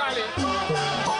Got it.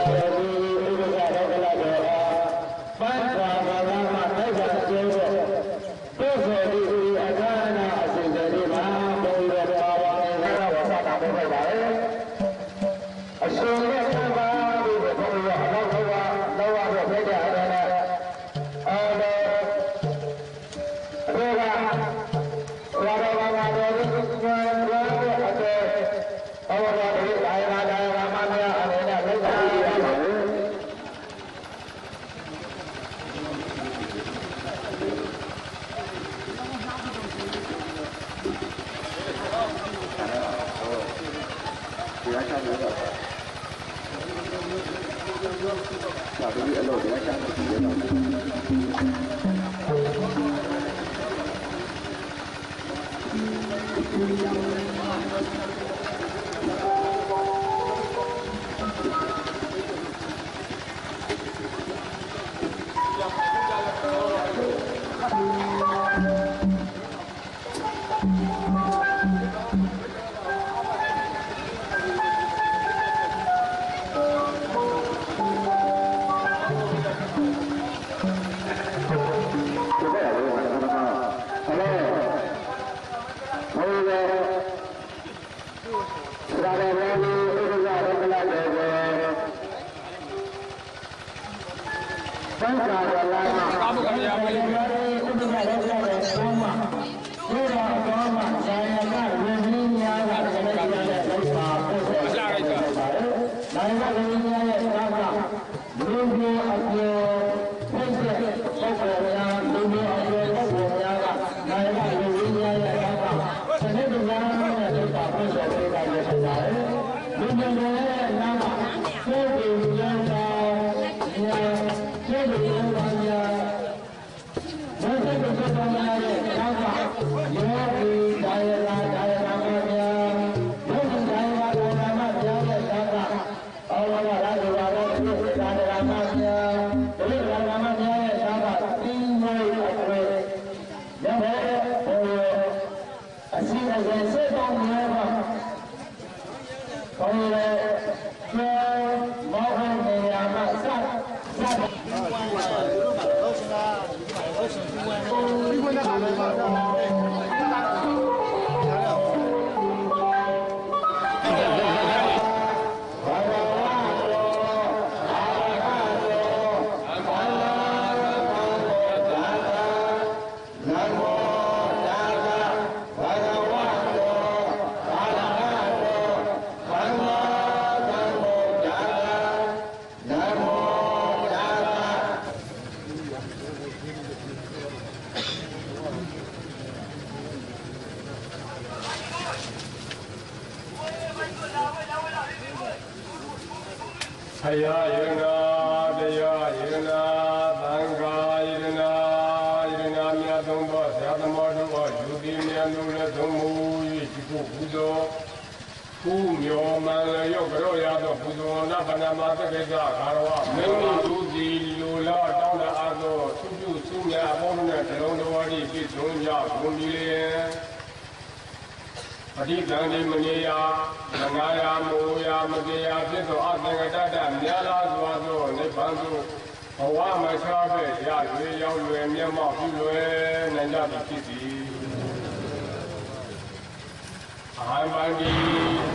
ယားယရနာတရားယရနာသံဃာယရနာယရနာမြတ်သုံးသောဆရာသမားတို့အားယူပြီးမြတ်တို့လည်းသုံးမူ၍ဒီကိုဘုသောကုမြောမန်လျော့ကြောရသောဘုသောနာပနာမတက္ကေသခါရဝမင်းတို့စီလူလာတောင်းတအားသောသူပြုစုများအပေါင်းနဲ့တလုံးတော်ဤပြည့်စုံကြကုန်ပြီလေအတိကံဒီမနေယ မနာယမောယမကေယဖြစ်သောအသင်္ကတတမြာလာစွာသောနိဗ္ဗာန်သို့ဘဝမချပဲရရွေရောက်လွယ်မျက်မှောက်ပြုလွယ်နိုင်ကြသည်ဖြစ်သည်အာဟံဗန္တိ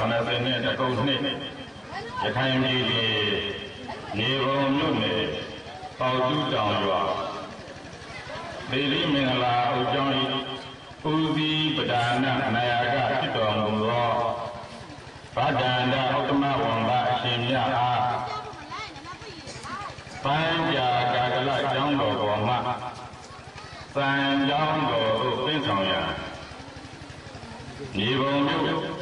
1380နဲ့တကုတ်နှစ်ရခိုင်ပြည်ပြည်နေပုံမြို့နယ်ပေါတူးတောင်ရွာဒေလိမင်္ဂလာအုပ်ကျောင်း၏ဦးစီးပဒါနနာယကဖြစ်တော်မူသောဗဒန္တဥတ္တမဝံဘအရှင်မြတ်အားပန်းကြာကာကလကျောင်းတော်ပေါ်မှသံကျောင်းတော်သို့ပြင်ဆောင်ရန်မြေပုံမြို့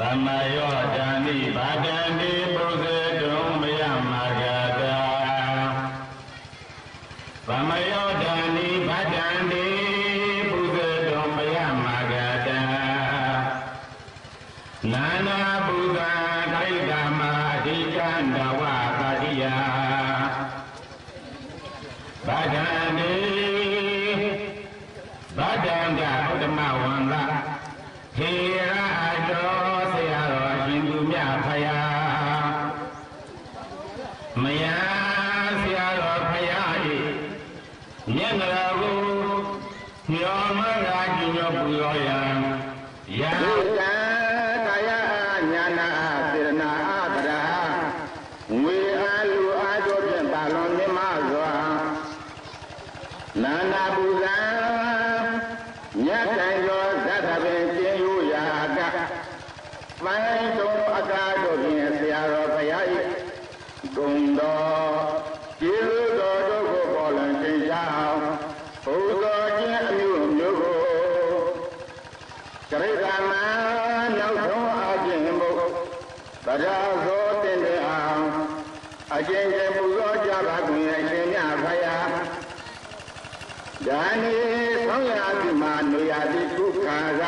သမ္မာယောဓာနိဗာဒန္တိပုဇေတုံမယမဂတာသမ္မာယောဓာနိဗာဒန္တိပုဇေတုံမယမဂတာနာနာပုဇာခိတမအဓိကန္တဝပါတိယဗာဒန္တိဗာဒန္တဥတ္တမဝံလထေ ဗရာဇောတင်တဲ့အောင်အကျဉ်းချင်းပူဇော်ကြပါကုန်ရဲ့ရှင်မြဖယားဒါနေဆောင်းရာဒီမှာနေရာဒီဒုက္ခက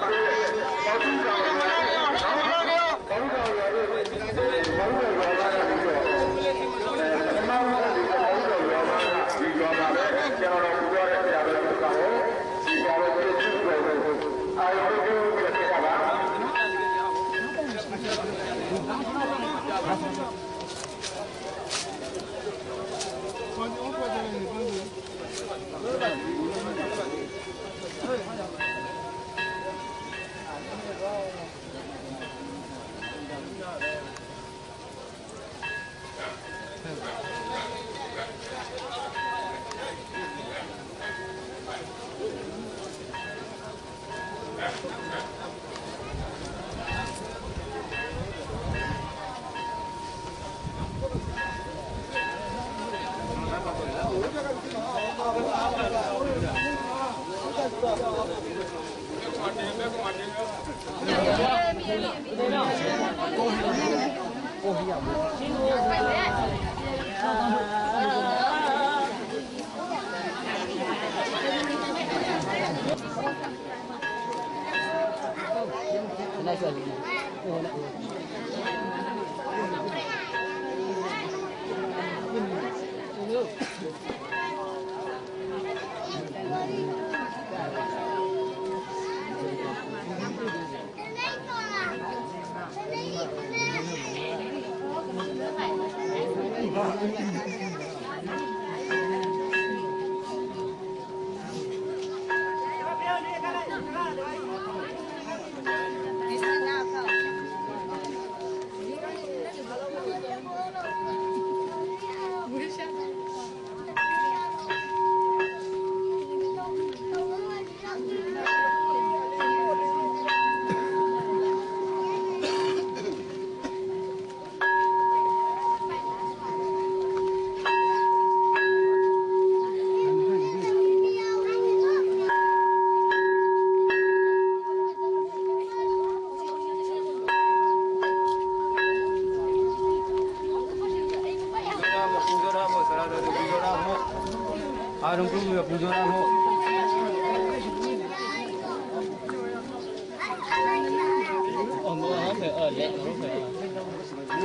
Parti Odun Kalesi.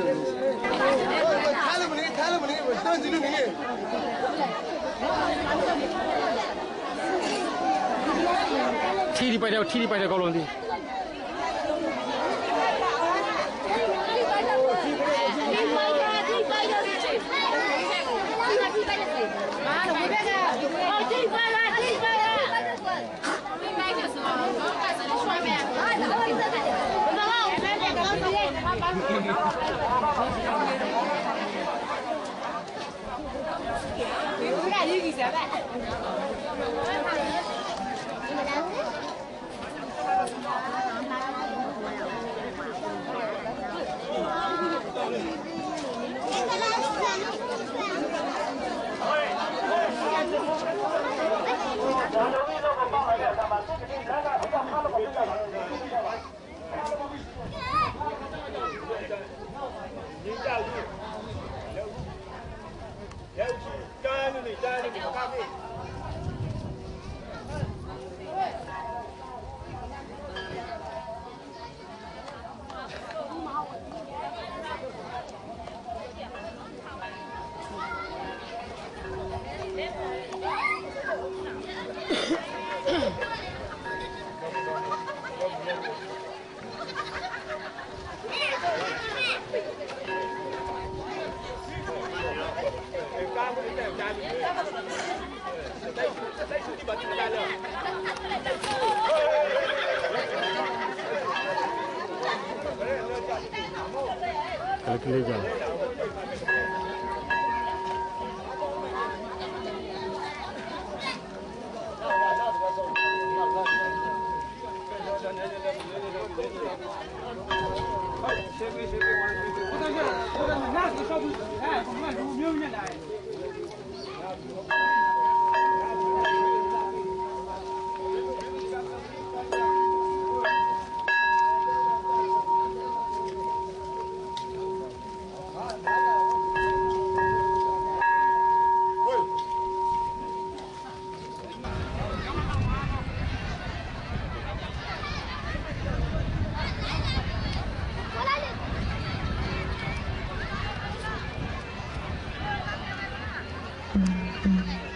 ठिरी भने थाल्यो भने दिनु नि 谁来？来看一下。哎，谁给谁给我？我等下，我等下，小兵，哎，我们那明年来。Mm-hmm.